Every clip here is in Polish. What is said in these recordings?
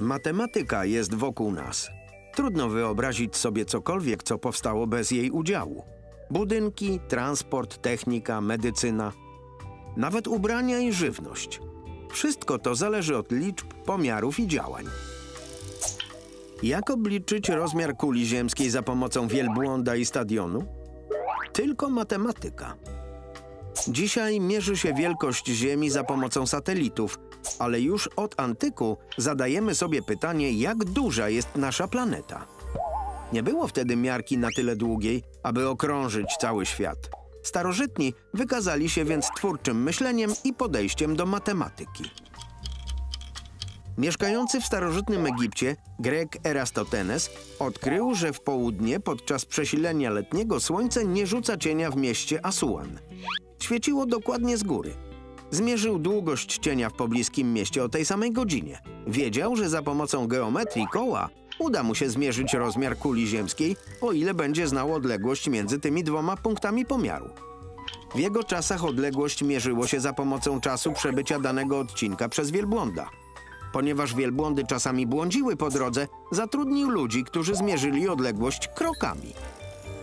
Matematyka jest wokół nas. Trudno wyobrazić sobie cokolwiek, co powstało bez jej udziału. Budynki, transport, technika, medycyna, nawet ubrania i żywność. Wszystko to zależy od liczb, pomiarów i działań. Jak obliczyć rozmiar kuli ziemskiej za pomocą wielbłąda i stadionu? Tylko matematyka. Dzisiaj mierzy się wielkość Ziemi za pomocą satelitów, ale już od antyku zadajemy sobie pytanie, jak duża jest nasza planeta. Nie było wtedy miarki na tyle długiej, aby okrążyć cały świat. Starożytni wykazali się więc twórczym myśleniem i podejściem do matematyki. Mieszkający w starożytnym Egipcie Grek Erastotenes odkrył, że w południe podczas przesilenia letniego słońce nie rzuca cienia w mieście Asuan. Świeciło dokładnie z góry. Zmierzył długość cienia w pobliskim mieście o tej samej godzinie. Wiedział, że za pomocą geometrii koła uda mu się zmierzyć rozmiar kuli ziemskiej, o ile będzie znał odległość między tymi dwoma punktami pomiaru. W jego czasach odległość mierzyło się za pomocą czasu przebycia danego odcinka przez wielbłąda. Ponieważ wielbłądy czasami błądziły po drodze, zatrudnił ludzi, którzy zmierzyli odległość krokami.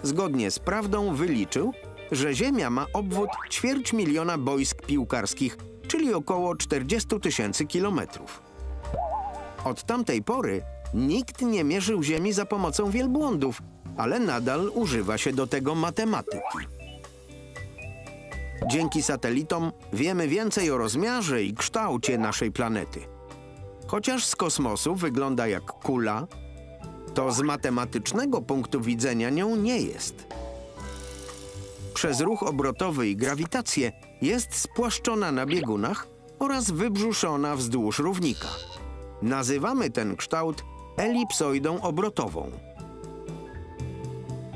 Zgodnie z prawdą wyliczył, że Ziemia ma obwód ćwierć miliona boisk piłkarskich, czyli około 40 tysięcy kilometrów. Od tamtej pory nikt nie mierzył Ziemi za pomocą wielbłądów, ale nadal używa się do tego matematyki. Dzięki satelitom wiemy więcej o rozmiarze i kształcie naszej planety. Chociaż z kosmosu wygląda jak kula, to z matematycznego punktu widzenia nią nie jest. Przez ruch obrotowy i grawitację jest spłaszczona na biegunach oraz wybrzuszona wzdłuż równika. Nazywamy ten kształt elipsoidą obrotową.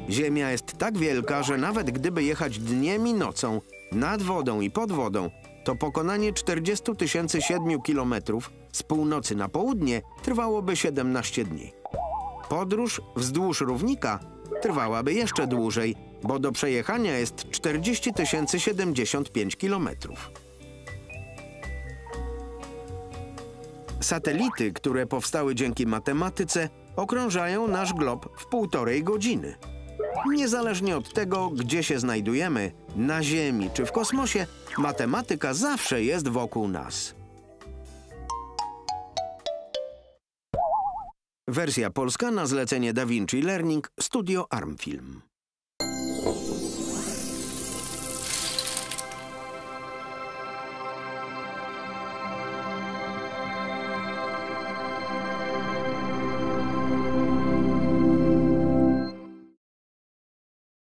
Ziemia jest tak wielka, że nawet gdyby jechać dniem i nocą, nad wodą i pod wodą, to pokonanie 40 007 kilometrów z północy na południe trwałoby 17 dni. Podróż wzdłuż równika trwałaby jeszcze dłużej, bo do przejechania jest 40 075 kilometrów. Satelity, które powstały dzięki matematyce, okrążają nasz glob w półtorej godziny. Niezależnie od tego, gdzie się znajdujemy, na Ziemi czy w kosmosie, matematyka zawsze jest wokół nas. Wersja polska na zlecenie DaVinci Learning Studio Armfilm.